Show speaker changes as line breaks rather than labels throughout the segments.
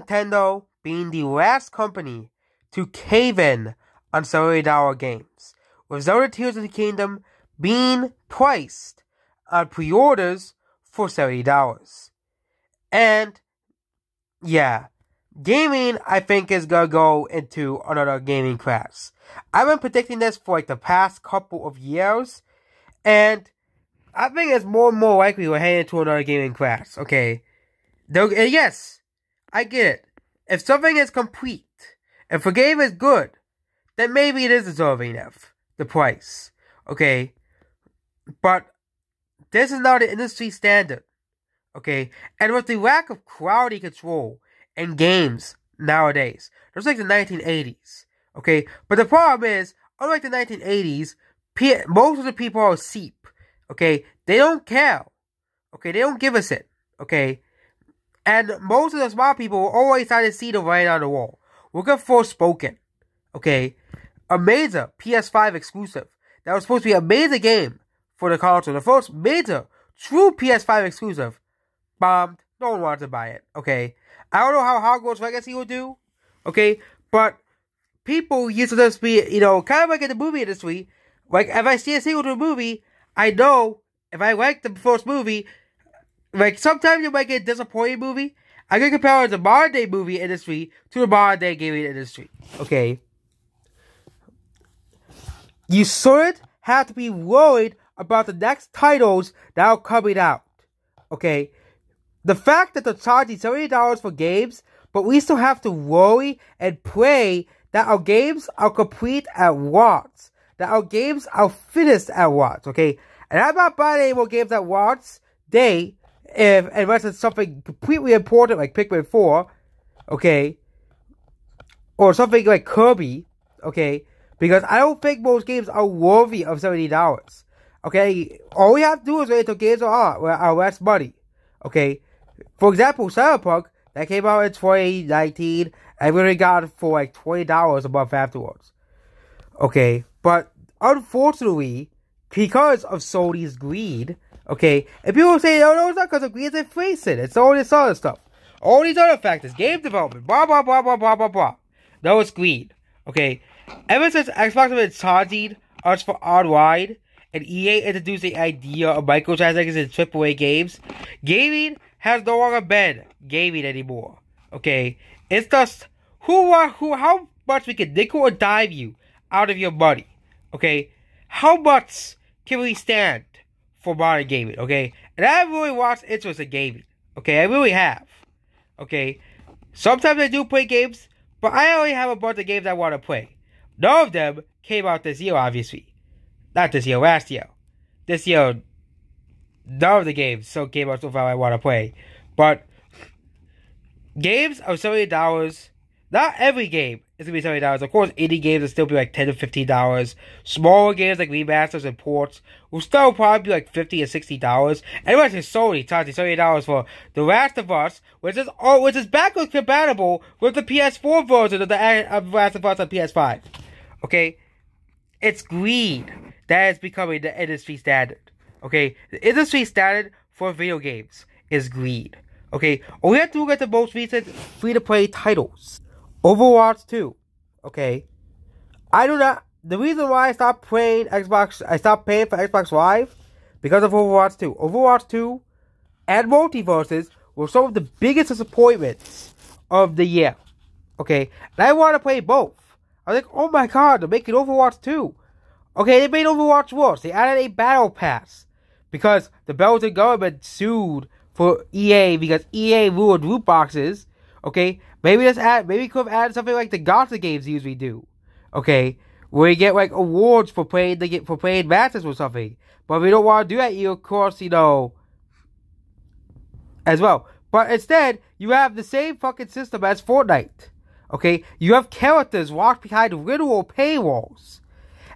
Nintendo being the last company to cave in on $70 games, with Zelda Tears of the Kingdom being priced on pre-orders for $70. And, yeah, gaming, I think, is gonna go into another gaming crash. I've been predicting this for like the past couple of years, and I think it's more and more likely we're heading into another gaming crash, okay? Though, yes, I get it. If something is complete, if a game is good, then maybe it is deserving of the price, okay? But this is not an industry standard, okay? And with the lack of quality control in games nowadays, just like the 1980s, okay? But the problem is, unlike the 1980s, most of the people are seep, okay? They don't care, okay? They don't give a shit, okay? And most of the smart people will always try to see the writing on the wall. Look at Forspoken. Okay. A major PS5 exclusive. That was supposed to be a major game for the console. The first major true PS5 exclusive. Bombed. No one wanted to buy it. Okay. I don't know how Hogwarts Legacy will do. Okay. But people used to just be, you know, kind of like in the movie industry. Like, if I see a sequel to a movie, I know if I like the first movie, like sometimes you might get a disappointing movie. I can compare the modern day movie industry to the modern day gaming industry. Okay. You should have to be worried about the next titles that are coming out. Okay. The fact that they're charging $70 for games, but we still have to worry and pray that our games are complete at once. That our games are finished at once. Okay. And I'm not buying any more games at once day if unless it's something completely important like Pikmin 4, okay, or something like Kirby, okay, because I don't think most games are worthy of seventy dollars. Okay, all we have to do is wait until games are are less money. Okay, for example, Cyberpunk that came out in 2019, I really got for like twenty dollars a month afterwards. Okay, but unfortunately, because of Sony's greed, Okay? And people say, oh, no, it's not because of greed, it's inflation. It's all this other stuff. All these other factors. Game development. Blah, blah, blah, blah, blah, blah, blah. No, it's greed. Okay? Ever since Xbox has been charging us for online, and EA introduced the idea of microtransactions in AAA games, gaming has no longer been gaming anymore. Okay? It's just who, uh, who, how much we can nickel or dime you out of your money. Okay? How much can we stand for modern gaming, okay? And I have really lost interest in gaming, okay? I really have, okay? Sometimes I do play games, but I only have a bunch of games I want to play. None of them came out this year, obviously. Not this year, last year. This year, none of the games so came out so far I want to play. But games are seventy dollars. Not every game it's gonna be seventy dollars. Of course, indie games will still be like ten to fifteen dollars. Smaller games like remasters and ports will still probably be like fifty or sixty dollars. And it's Sony charging seventy dollars for The Last of Us, which is oh, which is backwards compatible with the PS4 version of the uh, of Last of Us on PS5. Okay, it's greed that is becoming the industry standard. Okay, the industry standard for video games is greed. Okay, we have to look at the most recent free to play titles. Overwatch 2. Okay. I do not. The reason why I stopped playing Xbox, I stopped paying for Xbox Live because of Overwatch 2. Overwatch 2 and MultiVersus were some of the biggest disappointments of the year. Okay. And I want to play both. I was like, oh my god, they're making Overwatch 2. Okay, they made Overwatch worse. They added a battle pass because the Belgian government sued for EA because EA ruined loot boxes. Okay, Maybe let's add. Maybe could have added something like the Gothic games usually do. Okay, where you get like awards for playing the for playing matches or something. But we don't want to do that, you of course you know as well. But instead, you have the same fucking system as Fortnite. Okay, you have characters locked behind literal paywalls,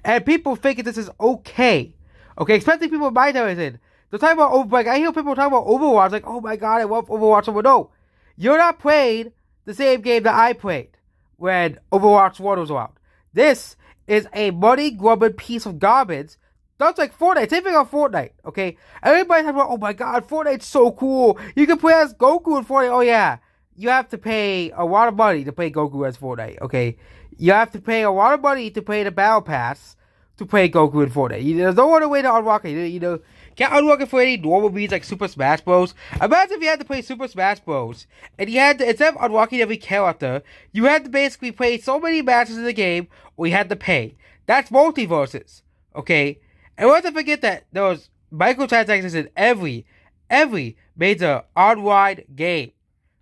and people thinking this is okay. Okay, especially people my generation. They're talking about oh, like I hear people talking about Overwatch, like oh my god, I love Overwatch. But no, you're not playing the same game that I played when Overwatch 1 was out. This is a money grubbing piece of garbage. That's like Fortnite. Same thing on Fortnite, okay? Everybody's talking about, oh my god, Fortnite's so cool. You can play as Goku in Fortnite. Oh yeah. you have to pay a lot of money to play Goku as Fortnite. Okay, you have to pay a lot of money to play the Battle Pass to play Goku in Fortnite. There's no other way to unlock it. You know, can't unlock it for any normal means like Super Smash Bros. Imagine if you had to play Super Smash Bros. and you had to, instead of unlocking every character, you had to basically play so many matches in the game, you had to pay. That's MultiVersus. Okay, and let's not forget that there was microtransactions in every, every major online game.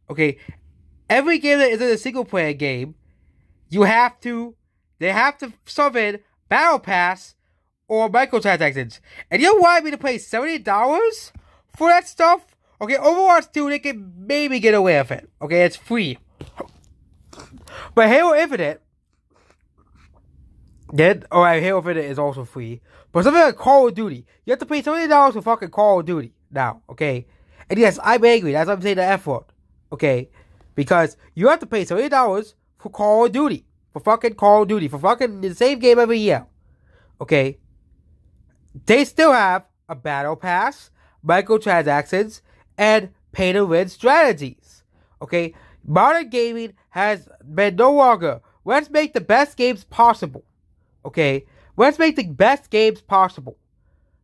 Okay, every game that isn't a single player game, you have to, they have to in Battle Pass or microtransactions. And you want me to pay $70 for that stuff? Okay, Overwatch 2, they can maybe get away with it. Okay, it's free. But Halo Infinite, then, oh, alright, Halo Infinite is also free. But something like Call of Duty, you have to pay $70 for fucking Call of Duty now, okay? And yes, I'm angry. That's why I'm saying the F word, okay? Because you have to pay $70 for Call of Duty for fucking Call of Duty, for fucking the same game every year. Okay? They still have a battle pass, microtransactions, and pay to win strategies. Okay? Modern gaming has been no longer, let's make the best games possible. Okay? Let's make the best games possible.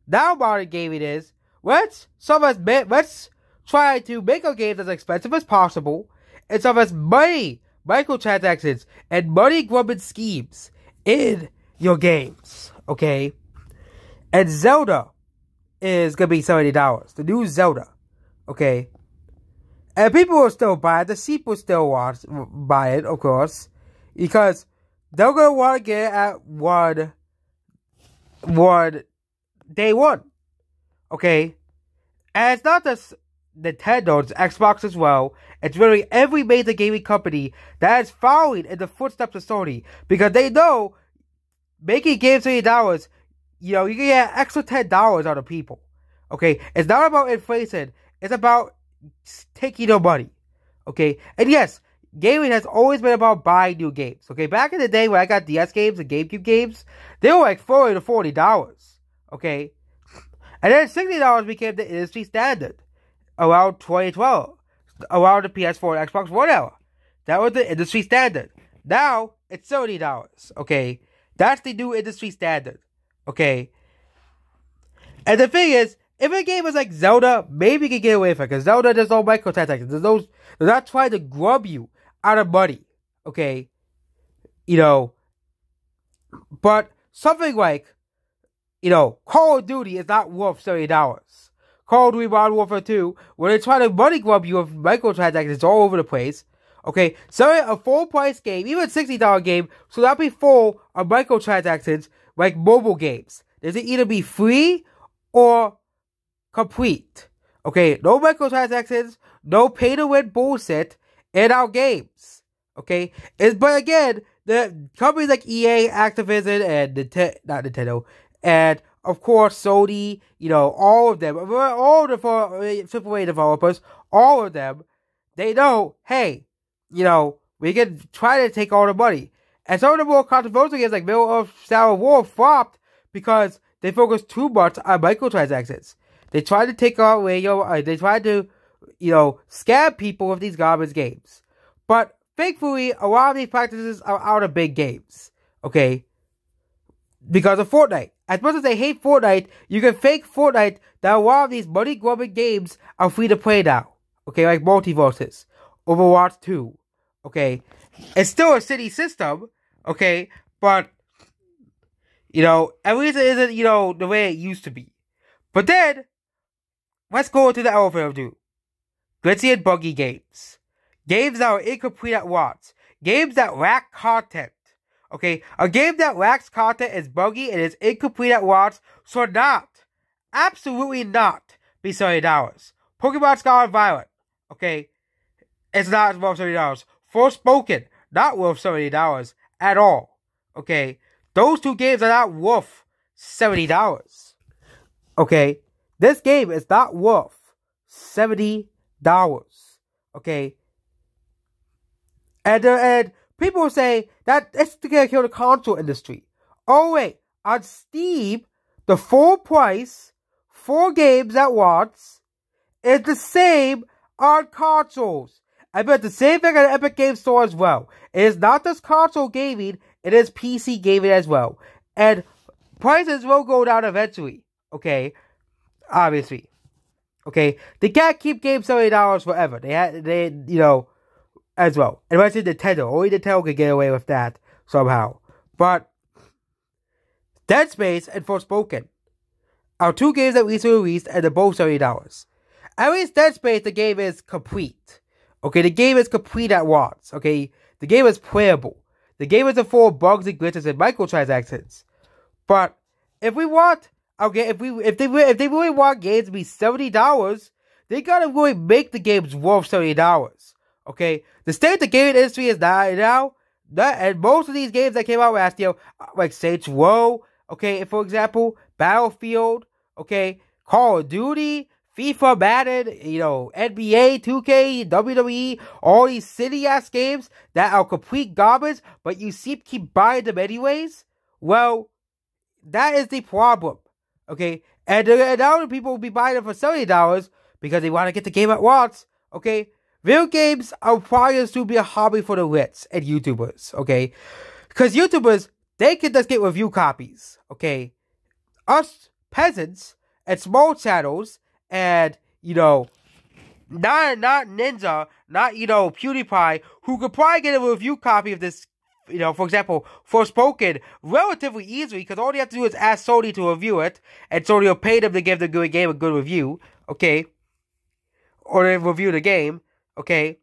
Now modern gaming is, let's some of us let's try to make our games as expensive as possible and some of us money microtransactions, and money grubbing schemes in your games. Okay? And Zelda is gonna be $70. The new Zelda. Okay? And people will still buy it. The sheep will still watch, buy it, of course. Because they're gonna want to get at one, one, day one. Okay? And it's not just Nintendo, it's Xbox as well. It's really every major gaming company that is following in the footsteps of Sony because they know making games twenty dollars, you know, you can get extra ten dollars out of people. Okay, it's not about inflation; it's about taking your money. Okay, and yes, gaming has always been about buying new games. Okay, back in the day when I got DS games and GameCube games, they were like forty to forty dollars. Okay, and then sixty dollars became the industry standard around 2012, around the PS4 and Xbox One era. That was the industry standard. Now it's seventy dollars. Okay, that's the new industry standard. Okay, and the thing is, if a game is like Zelda, maybe you can get away with it because Zelda there's no microtransactions. There's those they're not trying to grub you out of money. Okay, you know, but something like you know Call of Duty is not worth seventy dollars. Call of Duty Modern Warfare 2, where they try to money grub you with microtransactions all over the place. Okay, selling a full price game, even a $60 game, so that be full of microtransactions like mobile games. Does it either be free or complete? Okay, no microtransactions, no pay to win bullshit in our games. Okay, it's, but again, the companies like EA, Activision, and Nintendo, not Nintendo, and of course, Sony, you know, all of them, all the AAA developers, all of them, they know, hey, you know, we can try to take all the money. And some of the more controversial games like Middle of Star War flopped because they focused too much on microtransactions. They tried to take away your, uh, they tried to, you know, scam people with these garbage games. But thankfully, a lot of these practices are out of big games. Okay? Because of Fortnite. As much as they hate Fortnite, you can fake Fortnite that a lot of these money grubbing games are free to play now. Okay, like MultiVersus, Overwatch 2. Okay, it's still a city system. Okay, but you know, it isn't you know the way it used to be. But then, let's go into the elephant of doom. Glitchy and buggy games. Games that are incomplete at once. Games that lack content. Okay, a game that lacks content is buggy and is incomplete at launch, so not, absolutely not, be seventy dollars. Pokemon Scarlet Violet, okay, it's not worth seventy dollars. Forspoken, not worth seventy dollars at all. Okay, those two games are not worth seventy dollars. Okay, this game is not worth seventy dollars. Okay, and uh, and People say that it's gonna kill the console industry. Oh wait, on Steam, the full price, four games at once, is the same on consoles. I bet the same thing at Epic Game Store as well. It is not just console gaming, it is PC gaming as well. And prices will go down eventually. Okay? Obviously. Okay? They can't keep games $70 forever. They had, they, you know, as well. And when it's Nintendo, only Nintendo can get away with that somehow. But, Dead Space and Forspoken are two games that recently released and they're both $70. At least Dead Space, the game is complete. Okay, the game is complete at once. Okay, the game is playable. The game isn't full of bugs and glitches and microtransactions. But if we want, okay, if we if they if they really want games to be seventy dollars, they gotta really make the games worth seventy dollars. Okay, the state of the gaming industry is now now that and most of these games that came out last year, like Saints Row, okay, for example, Battlefield, okay, Call of Duty, FIFA, Madden, you know, NBA, 2K, WWE, all these silly ass games that are complete garbage, but you keep keep buying them anyways. Well, that is the problem. Okay, and, and now people will be buying them for seventy dollars because they want to get the game at once. Okay, video games are probably to be a hobby for the rich and YouTubers. Okay, because YouTubers they can just get review copies. Okay, us peasants and small channels and you know not not Ninja, not you know PewDiePie, who could probably get a review copy of this, you know, for example, Forspoken relatively easily because all you have to do is ask Sony to review it, and Sony will pay them to give the good game a good review, okay, or they review the game, okay.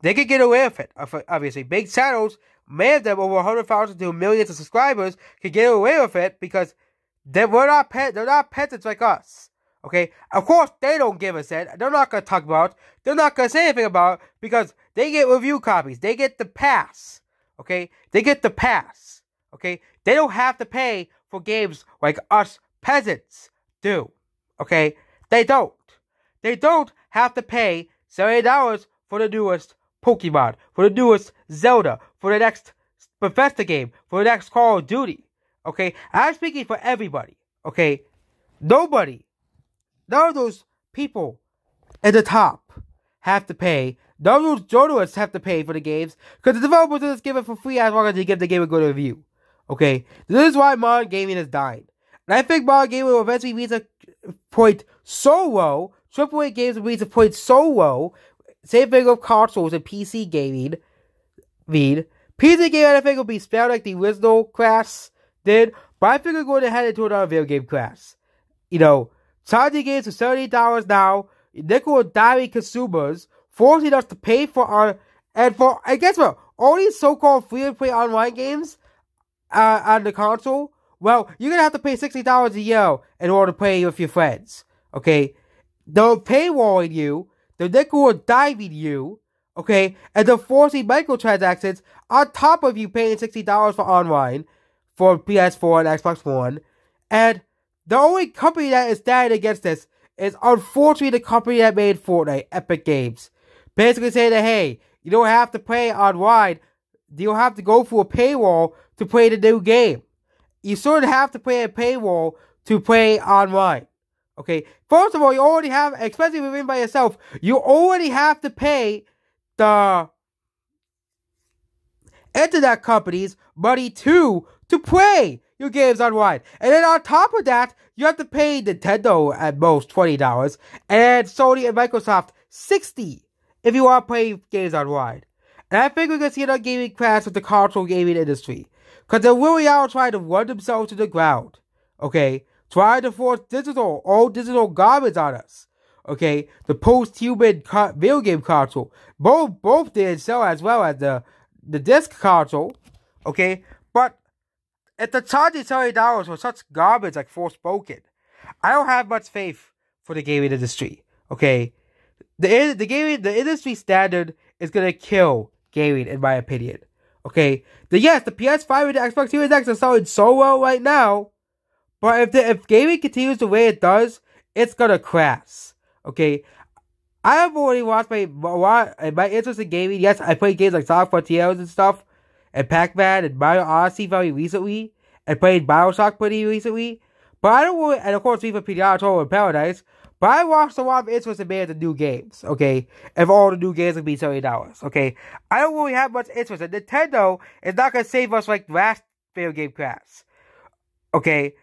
They could get away with it, obviously. Big channels, many of them over 100,000 to millions of subscribers, could get away with it because they, we're not pet, they're not peasants like us. Okay, of course they don't give a cent. They're not gonna talk about. They're not gonna say anything about because they get review copies. They get the pass. Okay, they get the pass. Okay, they don't have to pay for games like us peasants do. Okay, they don't. They don't have to pay seventy dollars for the newest Pokemon, for the newest Zelda, for the next Bethesda game, for the next Call of Duty. Okay, I'm speaking for everybody. Okay, nobody None of those people at the top have to pay. None of those journalists have to pay for the games because the developers just give it for free as long as they give the game a good review. Okay, this is why modern gaming is dying. And I think modern gaming will eventually reach a point so low, AAA games will reach a point so low, same thing with consoles and PC gaming, mean, PC gaming I think will be spelled like the original class did, but I think we're going to head into another video game class. You know, Charging games for $30 now, nickel and diming consumers, forcing us to pay for our, and for, I guess what, all these so-called free-to-play online games, uh, on the console, well, you're gonna have to pay $60 a year in order to play with your friends, okay? They're paywalling you, they're nickel and diming you, okay? And they're forcing microtransactions on top of you paying $60 for online, for PS4 and Xbox One, and the only company that is standing against this is unfortunately the company that made Fortnite, Epic Games. Basically saying that, hey, you don't have to play online. You don't have to go through a paywall to play the new game. You sort of have to play a paywall to play online. Okay, first of all, you already have, especially if you're by yourself, you already have to pay the internet companies money too to play your games online. And then on top of that, you have to pay Nintendo at most $20 and Sony and Microsoft 60 if you want to play games online. And I think we're going to see another gaming crash with the console gaming industry. Because they really are trying to run themselves to the ground. Okay? Trying to force digital, all digital garbage on us. Okay? The post-human co- video game console. Both, both did so as well as the, the disc console. Okay? But if the charging seventy dollars for such garbage like Forspoken, I don't have much faith for the gaming industry. Okay, the the gaming the industry standard is gonna kill gaming in my opinion. Okay, the yes, the PS5 and the Xbox Series X are selling so well right now, but if the if gaming continues the way it does, it's gonna crash. Okay, I have already watched my my, interest in gaming. Yes, I play games like Sonic Frontiers and stuff, and Pac-Man and Mario Odyssey very recently, and played Bioshock pretty recently. But I don't really, and of course FIFA PDR Total in Paradise. But I watched a lot of interest in made the new games, okay? If all the new games would be $30, okay? I don't really have much interest. And Nintendo is not gonna save us like last video game crash. Okay?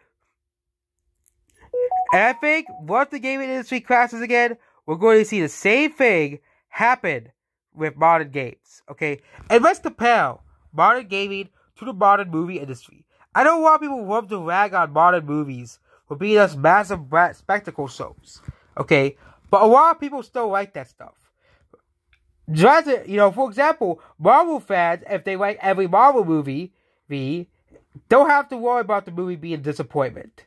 And I think once the gaming industry crashes again, we're going to see the same thing happen with modern games. Okay? And let's compare modern gaming to the modern movie industry. I lot of people love to rag on modern movies for being just massive spectacle shows. Okay? But a lot of people still like that stuff. Just, you know, for example, Marvel fans, if they like every Marvel movie, don't have to worry about the movie being a disappointment.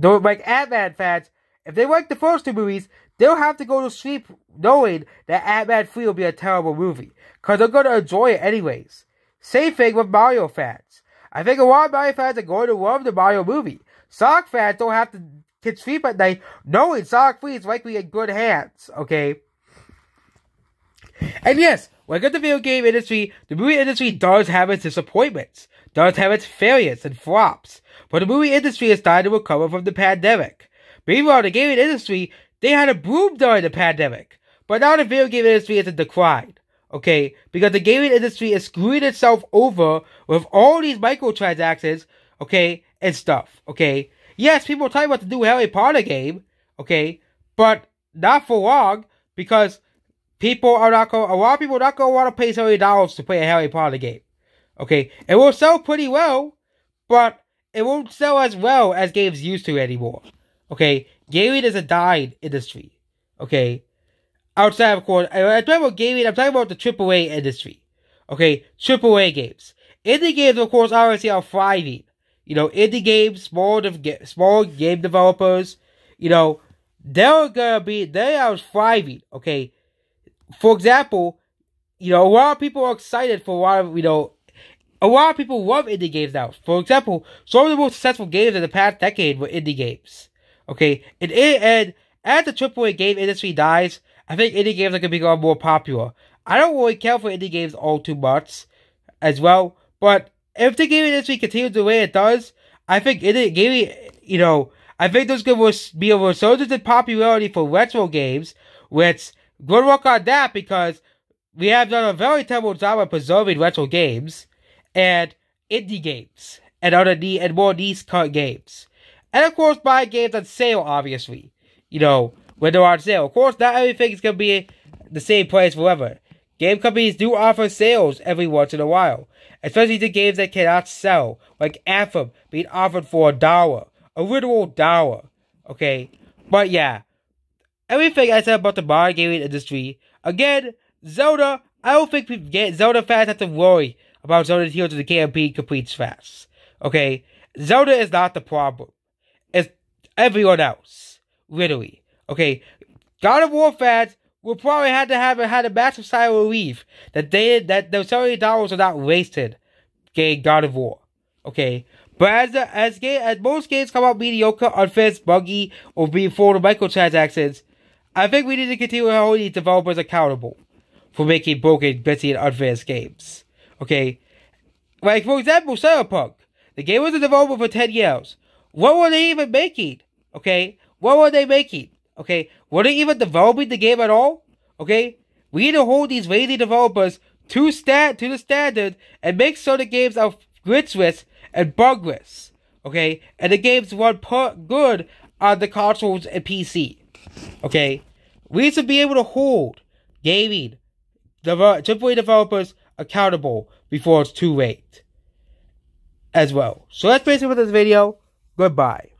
Don't like Ant-Man fans, if they like the first two movies, they'll have to go to sleep knowing that Ant-Man 3 will be a terrible movie. Cause they're gonna enjoy it anyways. Same thing with Mario fans. I think a lot of Mario fans are going to love the Mario movie. Sonic fans don't have to get sleep at night knowing Sonic 3 is likely in good hands, okay? And yes, like at the video game industry, the movie industry does have its disappointments, does have its failures and flops, but the movie industry is starting to recover from the pandemic. Meanwhile, the gaming industry, they had a boom during the pandemic, but now the video game industry is in decline. Okay, because the gaming industry is screwing itself over with all these microtransactions, okay, and stuff, okay? Yes, people are talking about the new Harry Potter game, okay, but not for long, because people are not going, a lot of people are not going to want to pay $70 to play a Harry Potter game. Okay, it will sell pretty well, but it won't sell as well as games used to anymore. Okay, gaming is a dying industry. Okay, outside of course, I'm talking about gaming. I'm talking about the AAA industry. Okay, AAA games. Indie games, of course, obviously are thriving. You know, indie games, small, de- small game developers. You know, they're gonna be they are thriving. Okay, for example, you know, a lot of people are excited for a lot of you know a lot of people love indie games now. For example, some of the most successful games in the past decade were indie games. Okay, and, and as the AAA game industry dies, I think indie games are going to become more popular. I don't really care for indie games all too much as well, but if the game industry continues the way it does, I think indie gaming, you know, I think there's going to be a resurgence in popularity for retro games, which good work on that because we have done a very terrible job of preserving retro games and indie games and other and more niche cut games. And of course, buy games on sale, obviously. You know, when they're on sale. Of course, not everything is going to be the same price forever. Game companies do offer sales every once in a while, especially the games that cannot sell, like Anthem being offered for a dollar, a literal dollar. Okay, but yeah, everything I said about the modern gaming industry. Again, Zelda. I don't think people get Zelda fans have to worry about Zelda Tears of the KMP completes fast. Okay? Zelda is not the problem. Everyone else. Literally. Okay? God of War fans will probably have to have had a massive sigh of relief that they that those seventy dollars are not wasted getting God of War. Okay? But as as game as most games come out mediocre, unfair, buggy, or being full of microtransactions, I think we need to continue holding developers accountable for making broken, busy, and unfair games. Okay? Like, for example, Cyberpunk. The game was in development for 10 years. What were they even making? Okay? What were they making? Okay? Were they even developing the game at all? Okay? We need to hold these lazy developers to stat to the standard and make sure the games are glitchless and bugless. Okay? And the games run per- good on the consoles and PC. Okay? We need to be able to hold gaming AAA developers accountable before it's too late as well. So that's basically for this video. Goodbye.